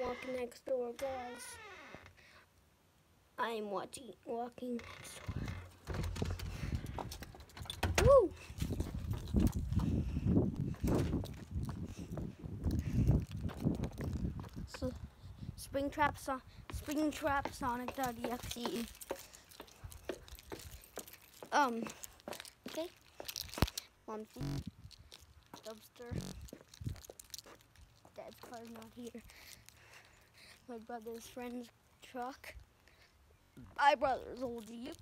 walking next door, guys. I'm watching walking next door. Woo! So, Springtrap, so Springtrap Sonic.exe. Um, okay. Mom's dumpster. Dad's car's not here. My brother's friend's truck. My brother's old Jeep.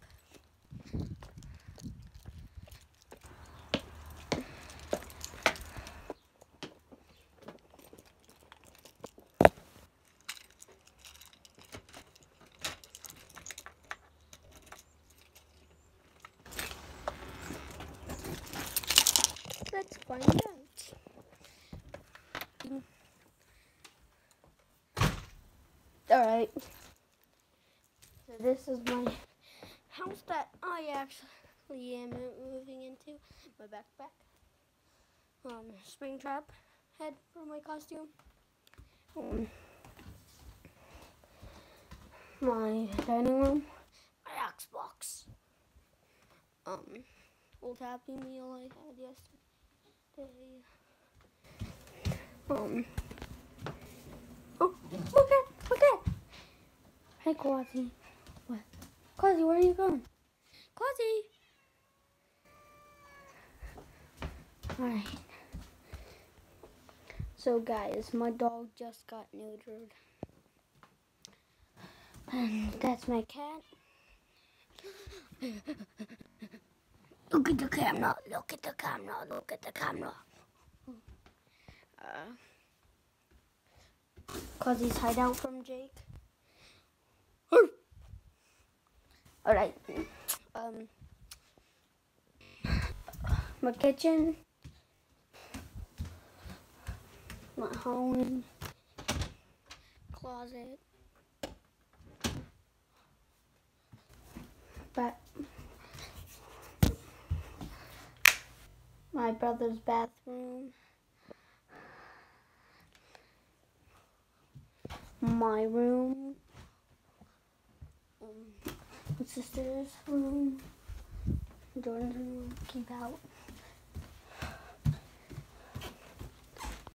Let's find out. All right. So this is my house that I actually am moving into. My backpack. Um, Springtrap head for my costume. Um, my dining room. My Xbox. Um, old Happy Meal I had yesterday. Um. Oh, at. Hey, Quasi. What? Quasi, where are you going? Quasi. Alright. So, guys, my dog just got neutered. And that's my cat. Look at the camera. Look at the camera. Look at the camera. Uh, Cause he's hideout from Jake. Alright. Um my kitchen. My home closet. But my brother's bathroom. My room. Um, my sister's room. Jordan's room. Keep out.